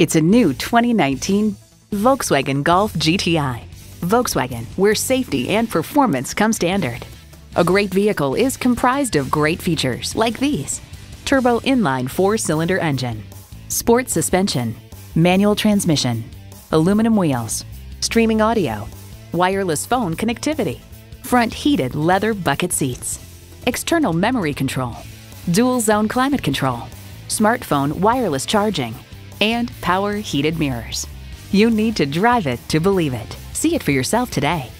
It's a new 2019 Volkswagen Golf GTI. Volkswagen, where safety and performance come standard. A great vehicle is comprised of great features like these turbo inline four cylinder engine, sport suspension, manual transmission, aluminum wheels, streaming audio, wireless phone connectivity, front heated leather bucket seats, external memory control, dual zone climate control, smartphone wireless charging, and power heated mirrors. You need to drive it to believe it. See it for yourself today.